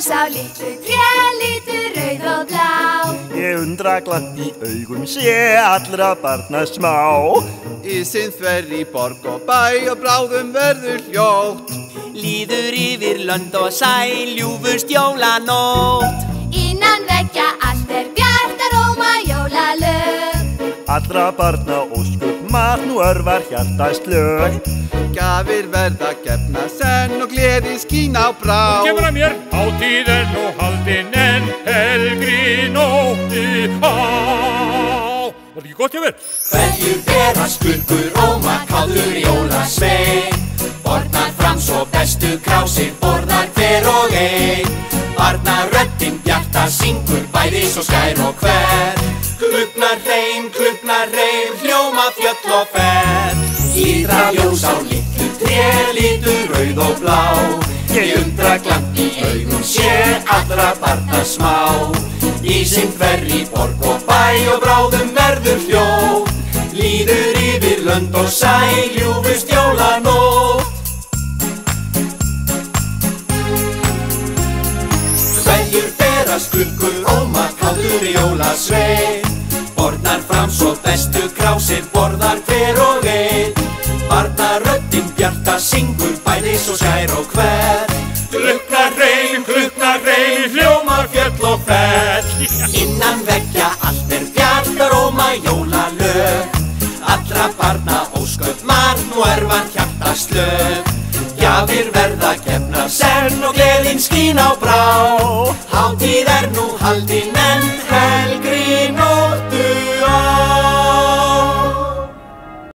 ljós á litlu tré, litur rauð og blá. Ég undra glatt í augum sé allra barna smá. Ísinn þver í borg og bæ og bráðum verður hljótt. Líður yfir lönd og sæ, ljúfust jólanótt. Innan vekja allt er bjart að róma jólalög. Allra barna óskup mat nú örvar hjartast lög. Gjafir verða gefna senn og gleði skín á brá. Kemur að mér, hátíð er nú haldinn en helgri nótti á. Var þetta ekki gott hjá mér? Hverjur berast klukkur, óma, káður, jólasvein Bornar fram svo bestu krásir, borðar hver og ein Barna röddinn bjarta syngur, bæði svo skær og hver Kluknar hreim, kluknar hreim, hljóma fjöll og fer. Ídra ljós á litlu tré, litur rauð og blá. Ég undra glant í augum sé allra barna smá. Ísinn fer í borg og bæ og bráðum verður hljóð. Líður yfir lönd og sæ, ljúfust jólanótt Kveljur berast klukkur, óma, fram svo bestu krásir, borðar hver og ein Barna röddinn bjarta syngur, bæði svo skær og hver. Kluknar reym, kluknar reym, hljómar fjöll og fell Innan veggja allt er bjartar óma jólalög. Allra barna ósköld marn og erfan hjartaslög Gjafir verða gefnar senn og gleðin skín á brá. Hátíð er nú haldin